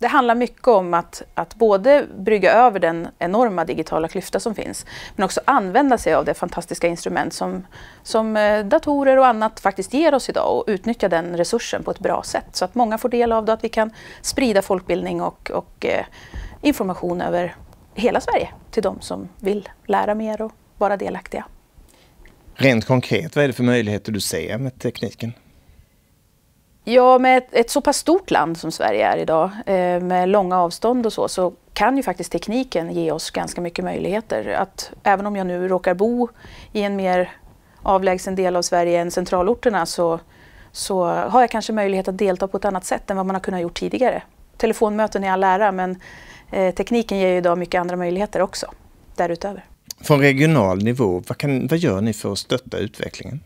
Det handlar mycket om att, att både brygga över den enorma digitala klyfta som finns, men också använda sig av det fantastiska instrument som, som eh, datorer och annat faktiskt ger oss idag och utnyttja den resursen på ett bra sätt så att många får del av det, att vi kan sprida folkbildning och, och eh, information över hela Sverige till de som vill lära mer och vara delaktiga. Rent konkret, vad är det för möjligheter du ser med tekniken? Ja, med ett, ett, så pass stort land som Sverige är idag, eh, med långa avstånd och så, så kan ju faktiskt tekniken ge oss ganska mycket möjligheter. Att även om jag nu råkar bo i en mer avlägsen del av Sverige än centralorterna så, så har jag kanske möjlighet att delta på ett annat sätt än vad man har kunnat gjort tidigare. Telefonmöten är all ära, men eh, tekniken ger ju idag mycket andra möjligheter också därutöver. Från regional nivå, vad, kan, vad gör ni för att stötta utvecklingen?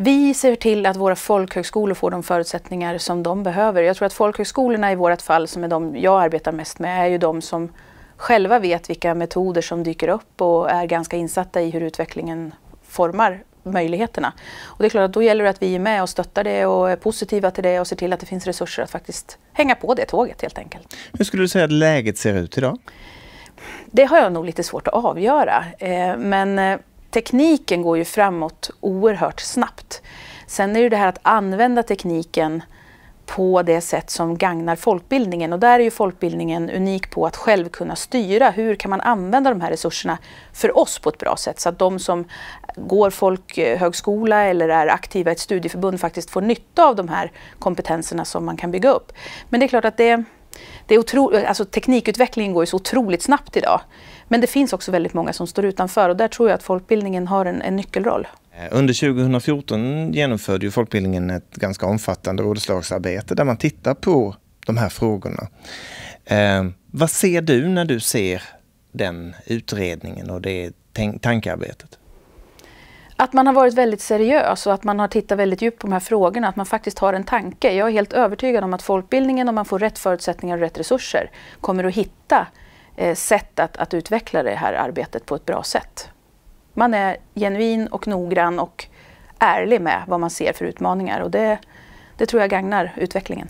Vi ser till att våra folkhögskolor får de förutsättningar som de behöver. Jag tror att folkhögskolorna i vårt fall, som är de jag arbetar mest med, är ju de som själva vet vilka metoder som dyker upp och är ganska insatta i hur utvecklingen formar möjligheterna. Och det är klart att då gäller det att vi är med och stöttar det och är positiva till det och ser till att det finns resurser att faktiskt hänga på det tåget helt enkelt. Hur skulle du säga att läget ser ut idag? Det har jag nog lite svårt att avgöra. Eh, men eh, tekniken går ju framåt oerhört snabbt. Sen är det det här att använda tekniken på det sätt som gagnar folkbildningen. Och där är ju folkbildningen unik på att själv kunna styra hur kan man använda de här resurserna för oss på ett bra sätt så att de som går folkhögskola eller är aktiva i ett studieförbund faktiskt får nytta av de här kompetenserna som man kan bygga upp. Men det är klart att det, det är otro, alltså teknikutvecklingen går ju så otroligt snabbt idag. Men det finns också väldigt många som står utanför och där tror jag att folkbildningen har en, en nyckelroll. Eh, under 2014 genomförde ju folkbildningen ett ganska omfattande rådslagsarbete där man tittar på de här frågorna. Eh, vad ser du när du ser den utredningen och det tankearbetet? Att man har varit väldigt seriös och att man har tittat väldigt djupt på de här frågorna, att man faktiskt har en tanke. Jag är helt övertygad om att folkbildningen, om man får rätt förutsättningar och rätt resurser, kommer att hitta eh, sätt att, att utveckla det här arbetet på ett bra sätt. Man är genuin och noggrann och ärlig med vad man ser för utmaningar och det, det tror jag gagnar utvecklingen.